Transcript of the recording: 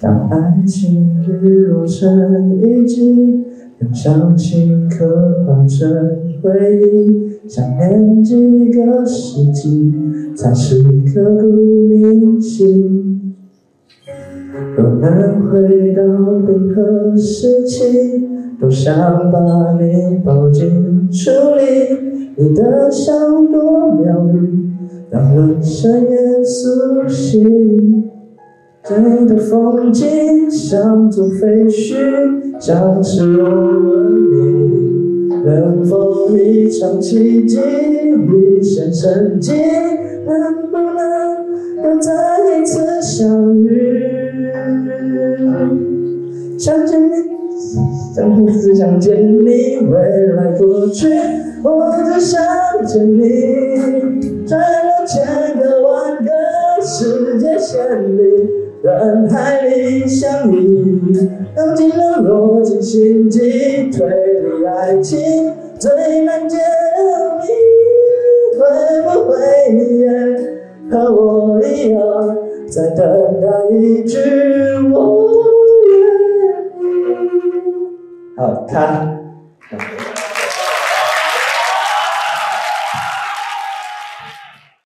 当爱情雨落成一季，用伤心刻划成回忆，想念几个世纪，才是刻骨铭心。若能回到冰河时期，多想把你抱进处里，你的笑多疗愈，让人生也苏醒。这里的风景像座废墟，像赤裸文明，能否一场奇迹一线生机？能不能想见你，想只想见你，未来过去，我只想见你，穿了千个万个世界线里。人海里相遇，用尽了逻辑、心机、推理、爱情最难解的谜，会不会你也和我一样，在等待一句我 Ờ, hợp thanh